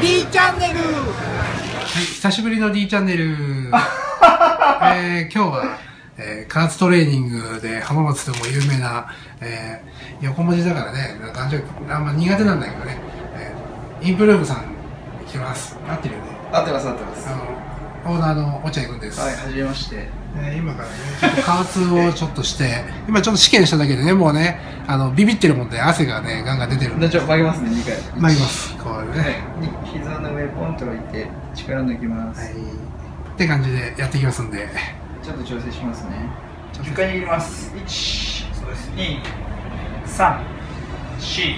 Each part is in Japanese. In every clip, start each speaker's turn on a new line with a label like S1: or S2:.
S1: D チャンネル
S2: はい、久しぶりの D チャンネル。えー、今日は、えー、加圧トレーニングで浜松でも有名な、えー、横文字だからね、男女、あんま苦手なんだけどね、えー、インプルーブさん来てます。合ってるよね。
S3: 合ってます合ってます
S2: あの、オーナーの落合くんです。
S3: はいはじめまして
S2: えー今からね、ちょっと加圧をちょっとして、今ちょっと試験しただけでね、もうね、あの、ビビってるもんで汗がね、ガンガン出てる。んで、
S3: じゃあ曲げますね2回。
S2: 参ります。こういうね。
S3: はい。膝の上ポンと置いて力抜きます、
S2: はい。って感じでやっていきますんで。
S3: ちょっと調整しますね。
S2: ちょっと
S3: 10回握ります。1そうです。2 3 4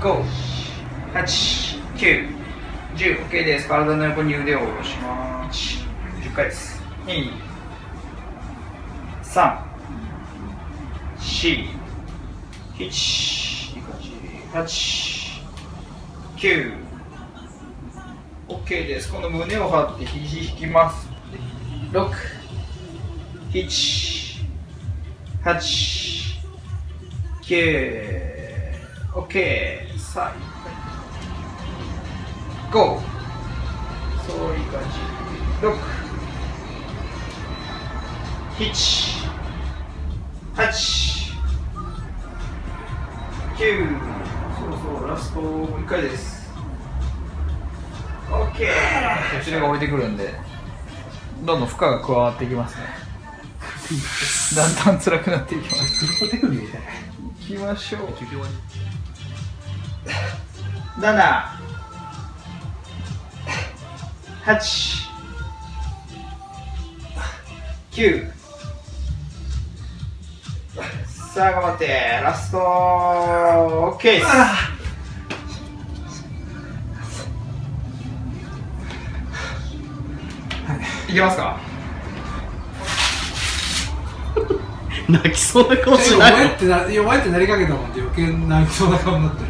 S3: 5 8 9 10 OK です。体の横に腕を下ろします。10回です。2 3 4 1いい感じ8 9 OK です。今度胸を張って肘引きます。6 7 8 9 OK さあ5そういい感じ。6 7 8 9そうそうラストもう1回です。OK こちらが置いてくるんで。どんどん負荷が加わっていきますね。だんだん辛くなっていきます。
S2: い
S3: 行きましょう。7 8 9さあ頑張ってラスト OK です。い。けますか？
S1: 泣きそうな顔し
S2: な。
S1: ない
S2: お前ってな、いや、お前ってなりかけたもんで余計泣きそうな顔になってる。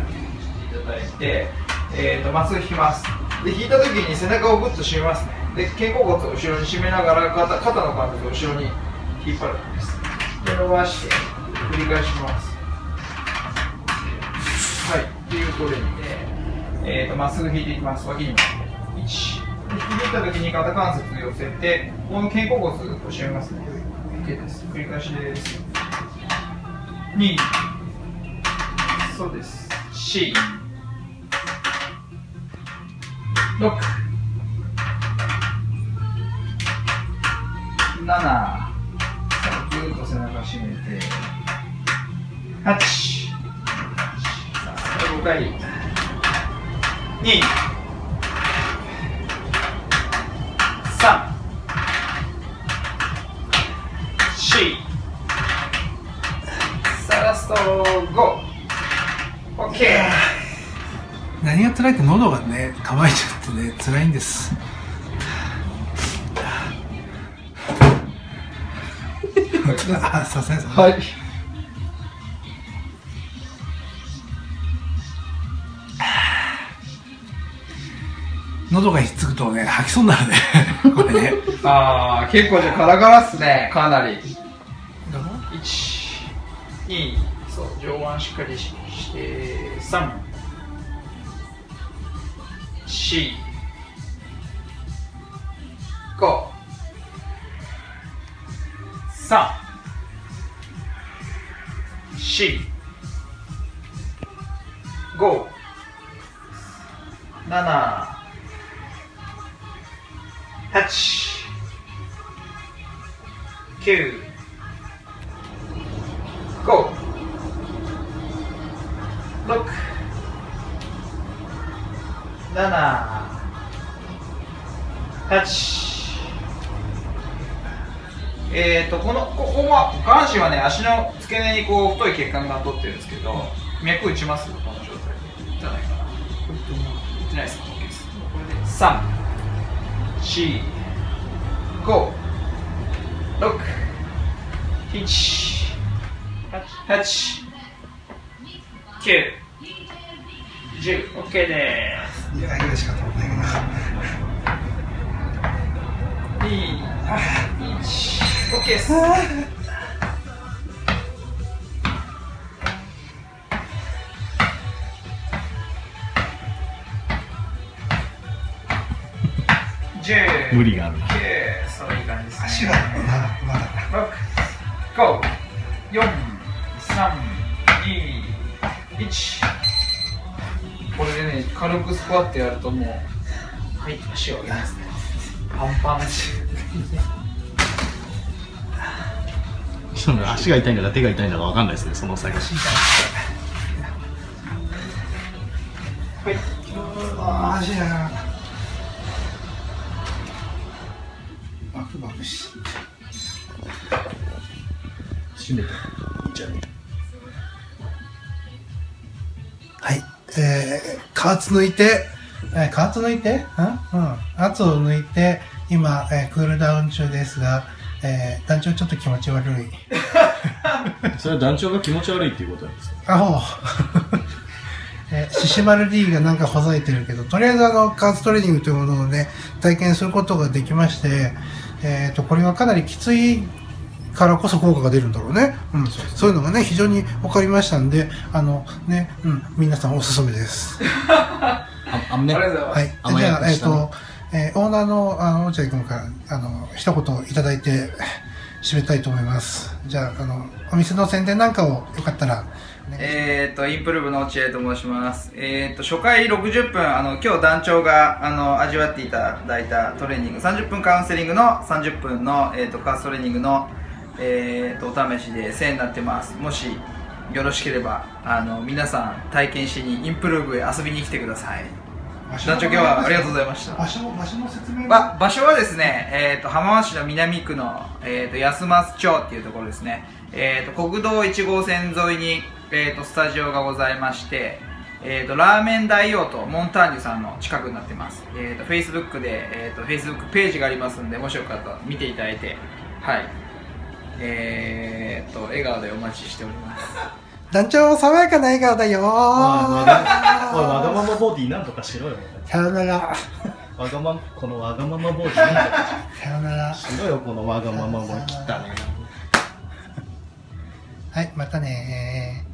S3: いただいて、えー、とまっすぐ引きます。で引いた時に背中をグッと締めますね。で肩甲骨を後ろに締めながら肩肩の関節を後ろに引っ張るんです。で伸ばして繰り返します。はい。っていうトレーニングでえー、とまっすぐ引いていきます。脇に向かって1で引いた時に肩関節寄せてこの肩甲骨を締めますね。OK です繰り返しです。2そうです。4 6 7さあぎゅっと背中締めて。8さあ5回2 3 4さあラスト。5 OK
S2: 何が辛いって喉がね、乾いちゃってね、辛いんです。あ、さすがにさ。
S3: はい
S2: 喉がひっつくとね、吐きそうになるね。これね。
S3: ああ結構じゃあカラカラっすね。かなり。1 2そう上腕しっかりしして3 4 5 3 4 5 7 8 9 5 6 7 8えーとこのここは下半身はね足の付け根にこう太い血管が通ってるんですけど脈打ちます？この状態。でじゃないかな。打ってないです。か OK ですこれで3 4 5 6 7 8 9 10 OK です。
S2: いや、いしか飛ばないけど。
S3: 2 1 OK です
S1: 無理があるな。
S3: 9そういい感じですね。
S2: 足がまだまだ
S3: 6 5 4 3 2 1これでね軽くスクワットやるともうはい足を上げますね。パンパン
S1: 足が痛いんだか手が痛いんだかわかんないですね、その際。
S3: はい。
S2: 足クバクし
S1: 閉めて。いっちゃう。
S2: はいえー、加圧抜いて、えー、加圧抜いて？うん？うん圧を抜いて今、えー、クールダウン中ですが、えー、団長ちょっと気持ち悪い
S1: それは団長が気持ち悪いっていうことなんですか？
S2: あほう。えー、シシマル D がなんかほざいてるけど、とりあえずあの、加圧トレーニングというものをね、体験することができまして、えっ、と、これはかなりきついからこそ効果が出るんだろうね。うん。そういうのがね、非常に分かりましたんで、あの、ね、うん、皆さんおすすめです。
S1: あ、あんね。
S3: ありがとうございます
S2: はい。じゃあ、えっ、
S1: 甘やかしたね
S2: と、えーオーナーの、あの、落合君から、あの、一言いただいて、締めたいと思います。じゃあ、あの、お店の宣伝なんかをよかったら、
S3: えー、と、インプルーブの落合と申します。えー、と、初回60分、あの、今日団長が、あの、味わっていただいたトレーニング、30分カウンセリングの30分の、えー、と、カーストレーニングの、えー、と、お試しで1000円になってます。もし、よろしければ、あの、皆さん体験しにインプルーブへ遊びに来てください。団長今日はありがとうございました。
S2: 場所場所の説明
S3: ば場所はですね、えー、と浜松市の南区の、えー、と安松町っていうところですね、えー、と国道1号線沿いに、えー、とスタジオがございまして、えー、とラーメン大王とモンターニュさんの近くになってます、えー、と Facebook で、えー、と Facebook ページがありますんでもしよかったら見ていただいてはい。えー、と笑顔でお待ちしております
S2: 団長爽やかな笑顔だよ。
S1: おい、わがおいわがままボディなんとかしろよ。
S2: さよなら。
S1: わがま、このわがままボディなんとか
S2: さよなら。
S1: しろよ、このわがままボディ。切ったね。
S2: はいまたね